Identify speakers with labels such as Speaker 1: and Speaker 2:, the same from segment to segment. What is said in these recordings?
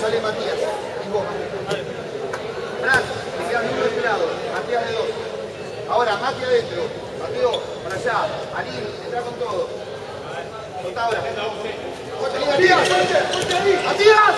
Speaker 1: sale Matías. Y Gómez. Fran, que queda número esperado. Matías de dos. Ahora, Mati adentro. Mateo, para allá. Alín, entra con todo. Cotabra. ¡Matías! ¡Matías! ¡Matías!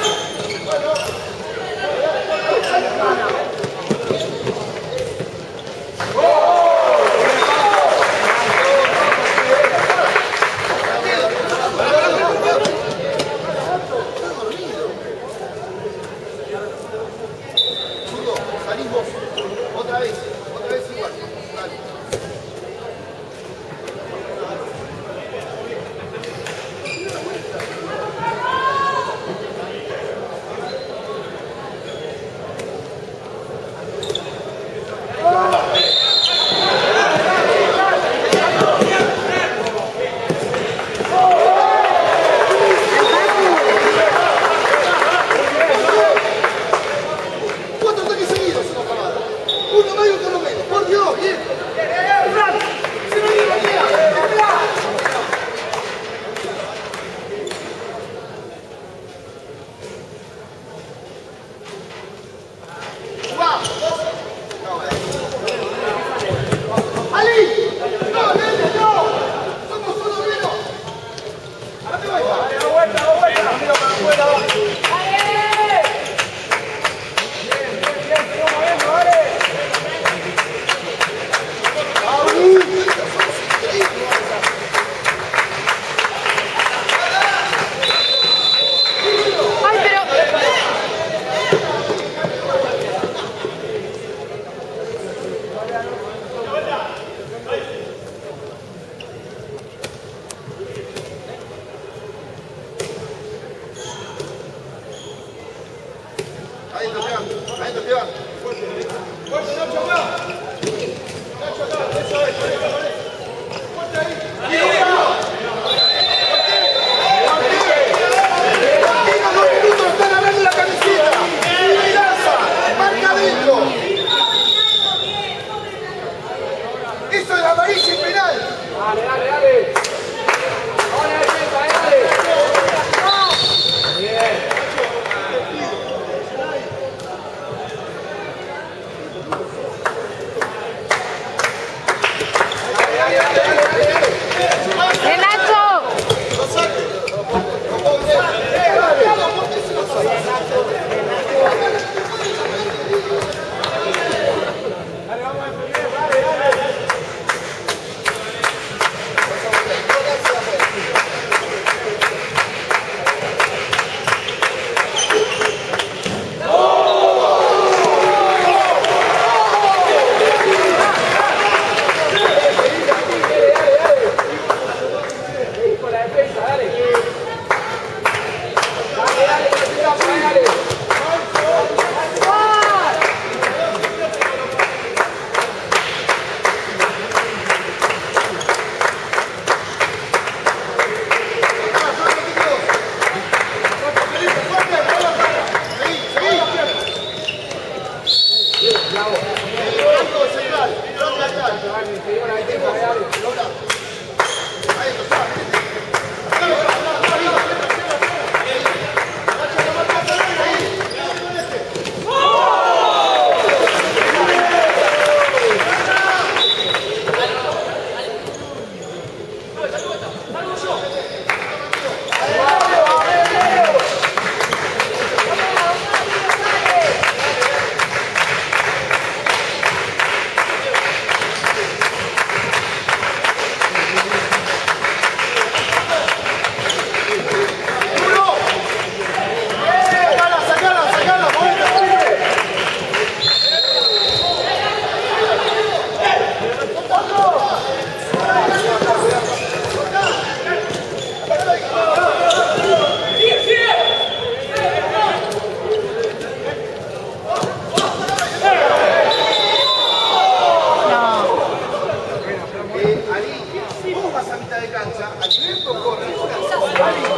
Speaker 1: ¿Cuál.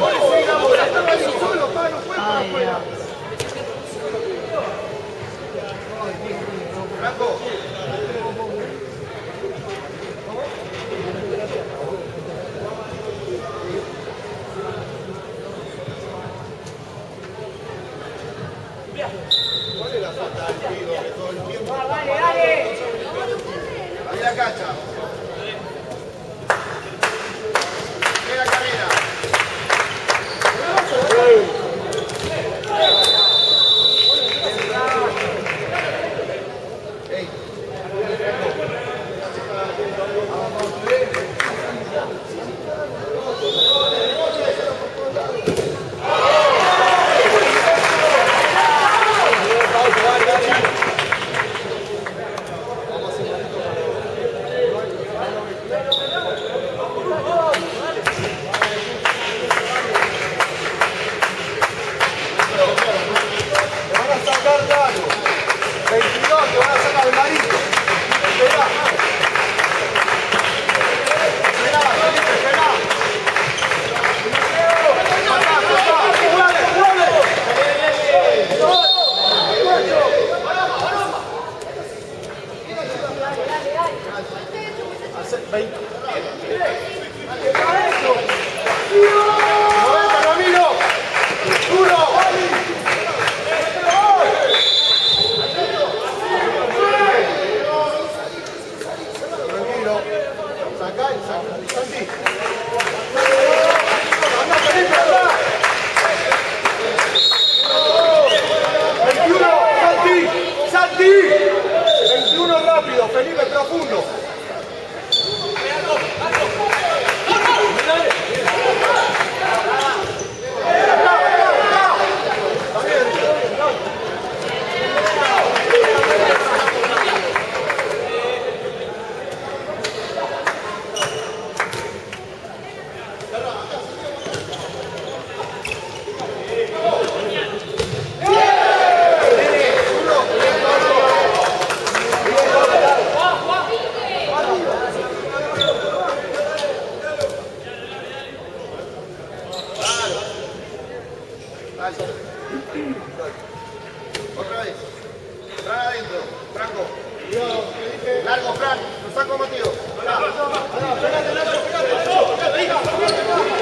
Speaker 1: Ahí la cacha. Otra vez. Fran adentro. Franco. Largo, Fran. Lo saco Nacho, pégate.